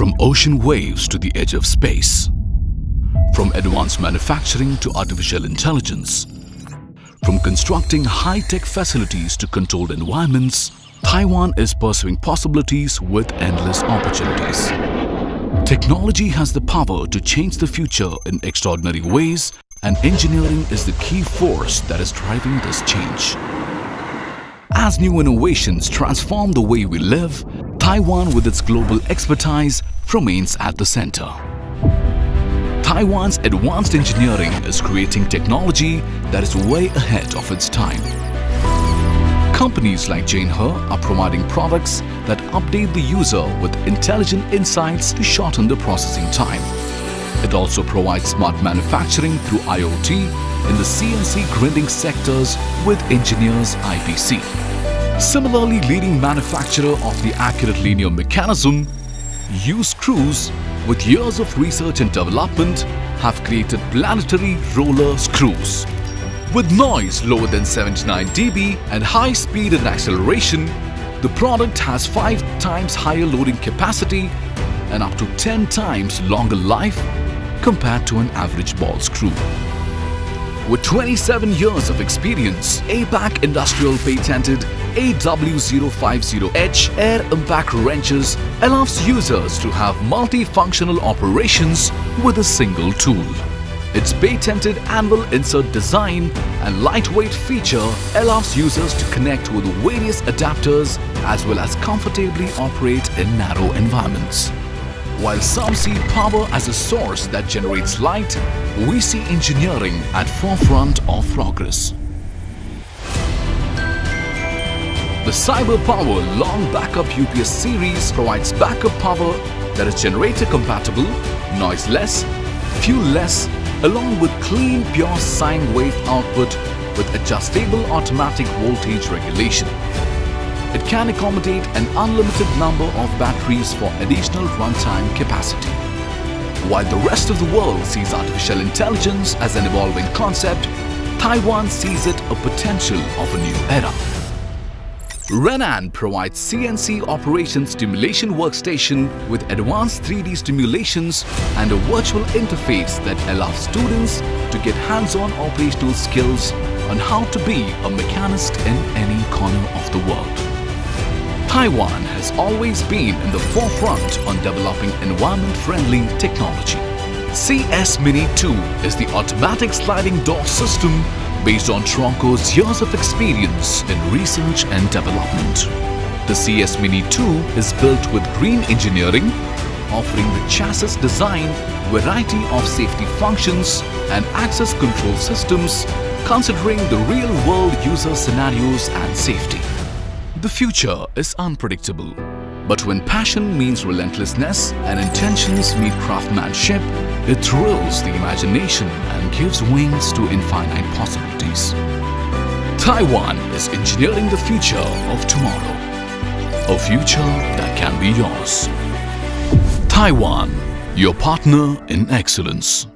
From ocean waves to the edge of space. From advanced manufacturing to artificial intelligence. From constructing high-tech facilities to controlled environments, Taiwan is pursuing possibilities with endless opportunities. Technology has the power to change the future in extraordinary ways and engineering is the key force that is driving this change. As new innovations transform the way we live, Taiwan with its global expertise remains at the center. Taiwan's advanced engineering is creating technology that is way ahead of its time. Companies like Jainnher are providing products that update the user with intelligent insights to shorten the processing time. It also provides smart manufacturing through IoT in the CNC grinding sectors with Engineers IPC. Similarly, leading manufacturer of the accurate linear mechanism, U Screws, with years of research and development, have created planetary roller screws. With noise lower than 79 dB and high speed and acceleration, the product has 5 times higher loading capacity and up to 10 times longer life compared to an average ball screw. With 27 years of experience, APAC Industrial patented AW050H air impact wrenches allows users to have multifunctional operations with a single tool. Its patented anvil insert design and lightweight feature allows users to connect with various adapters as well as comfortably operate in narrow environments. While some see power as a source that generates light, we see engineering at forefront of progress. The CyberPower Long Backup UPS series provides backup power that is generator compatible, noiseless, fuel-less, along with clean pure sine wave output with adjustable automatic voltage regulation. It can accommodate an unlimited number of batteries for additional runtime capacity. While the rest of the world sees artificial intelligence as an evolving concept, Taiwan sees it a potential of a new era. Renan provides CNC operation stimulation workstation with advanced 3D stimulations and a virtual interface that allows students to get hands-on operational skills on how to be a mechanist in any corner of the world. Taiwan has always been in the forefront on developing environment-friendly technology. CS Mini 2 is the automatic sliding door system based on Tronco's years of experience in research and development. The CS Mini 2 is built with green engineering, offering the chassis design, variety of safety functions and access control systems considering the real-world user scenarios and safety. The future is unpredictable, but when passion means relentlessness and intentions meet craftsmanship, it thrills the imagination and gives wings to infinite possibilities. Taiwan is engineering the future of tomorrow, a future that can be yours. Taiwan, your partner in excellence.